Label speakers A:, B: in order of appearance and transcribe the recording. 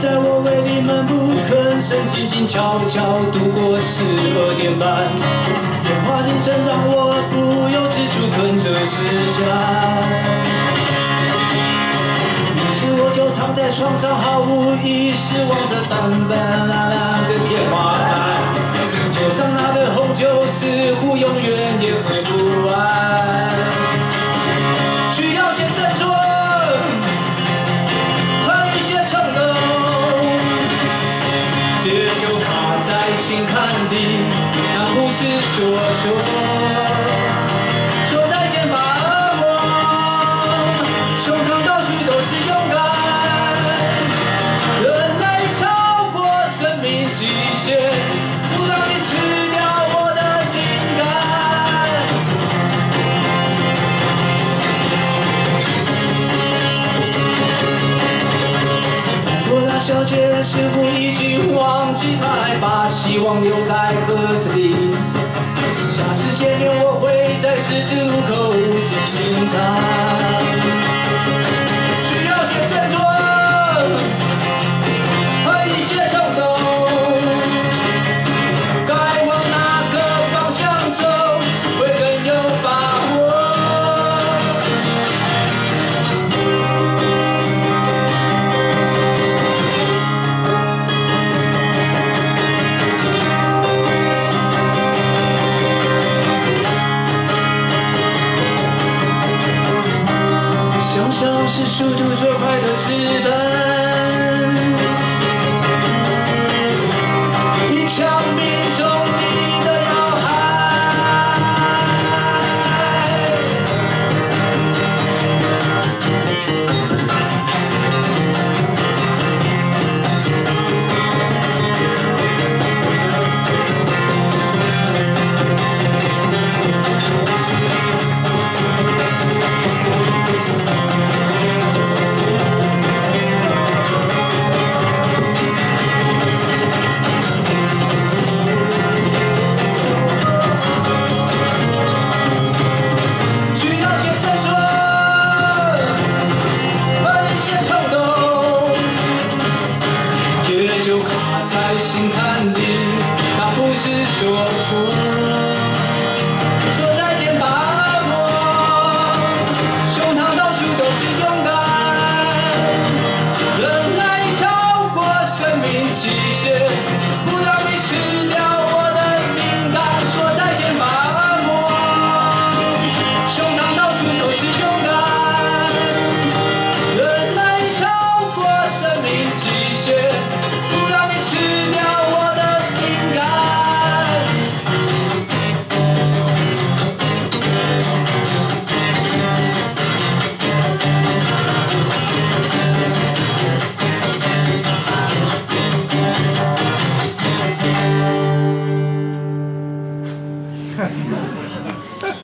A: 在我为你闷不吭声，静静悄悄度过十二点半。电话铃声让我不由自主啃着指甲。于是我就躺在床上毫无意识，望着淡淡的天花板。桌上那杯红酒似乎永远也喝不完。需要些振作，心坎里，那不知所措。小姐似乎已经忘记，她还把希望留在盒子里。下次见面我会在十字路口提醒她。想象是速度最快的子弹，